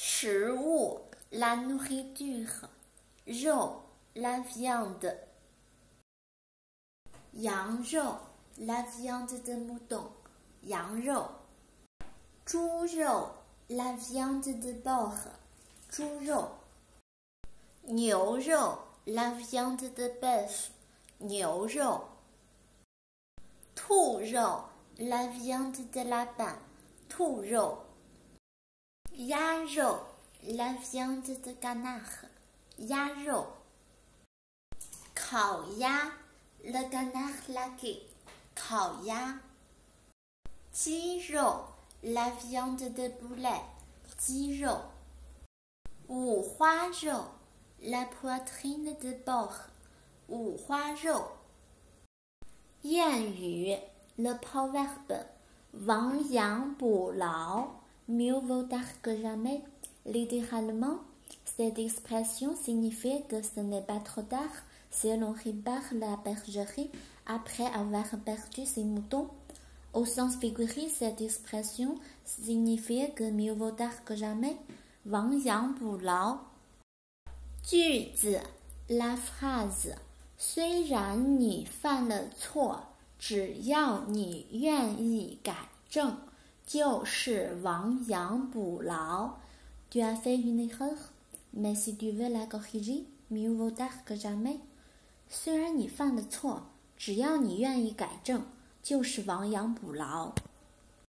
食物，la nourriture，肉，la viande，羊肉，la viande de mouton，羊肉，猪肉，la viande de bœuf，猪肉，牛肉，la viande de bœuf，牛肉，兔肉，la viande de lapin，兔肉。鸭肉，la viande de canard，鸭肉。烤鸭，le canard laqué，烤鸭。鸡肉，la viande de poulet，鸡肉。五花肉，la poitrine de bœuf，五花肉。谚语，le proverbe，亡羊补牢。Mieux vaut tard que jamais. Littéralement, cette expression signifie que ce n'est pas trop tard si l'on répare la bergerie après avoir perdu ses moutons. Au sens figuré, cette expression signifie que mieux vaut tard que jamais. la phrase 虽然你犯了错，只要你愿意改正。 就是亡羊补牢。Tu as fait une erreur, mais si tu veux la corriger, mieux vaut tard que jamais。虽然你犯了错，只要你愿意改正，就是亡羊补牢。